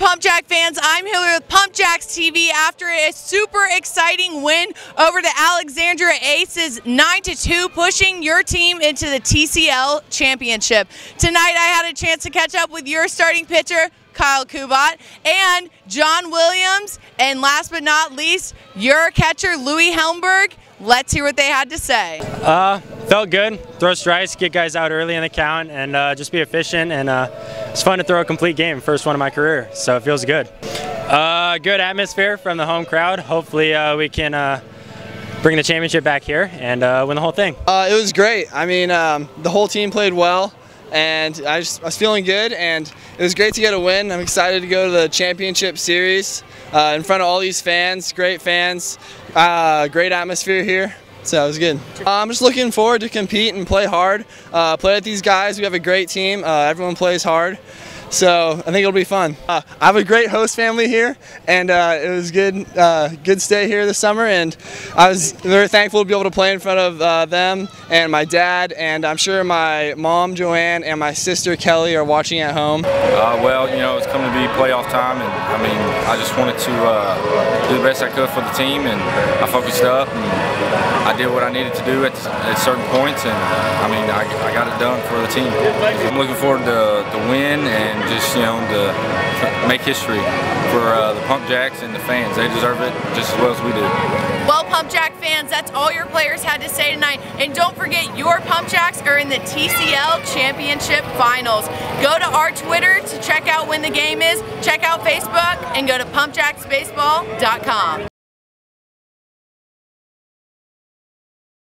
Pump Jack fans? I'm Hillary with Pump Jacks TV after a super exciting win over the Alexandria Aces 9-2, pushing your team into the TCL Championship. Tonight I had a chance to catch up with your starting pitcher, Kyle Kubat, and John Williams, and last but not least, your catcher, Louis Helmburg. Let's hear what they had to say. Uh, felt good. Throw strikes, get guys out early in the count, and uh, just be efficient. And uh, it's fun to throw a complete game, first one of my career, so it feels good. Uh, good atmosphere from the home crowd. Hopefully, uh, we can uh, bring the championship back here and uh, win the whole thing. Uh, it was great. I mean, um, the whole team played well, and I, just, I was feeling good, and it was great to get a win. I'm excited to go to the championship series uh, in front of all these fans, great fans, great atmosphere here. So it was good. Uh, I'm just looking forward to compete and play hard. Uh, play with these guys. We have a great team. Uh, everyone plays hard. So I think it'll be fun. Uh, I have a great host family here, and uh, it was good, uh, good stay here this summer. And I was very thankful to be able to play in front of uh, them and my dad, and I'm sure my mom Joanne and my sister Kelly are watching at home. Uh, well, you know, it's coming to be playoff time, and I mean, I just wanted to uh, do the best I could for the team, and I focused up. And, I did what I needed to do at, at certain points, and I mean, I, I, got it done for the team. I'm looking forward to win and just, you know, to make history for uh, the Pump Jacks and the fans. They deserve it just as well as we do. Well, Pump Jack fans, that's all your players had to say tonight. And don't forget, your Pump Jacks are in the TCL Championship Finals. Go to our Twitter to check out when the game is, check out Facebook, and go to pumpjacksbaseball.com.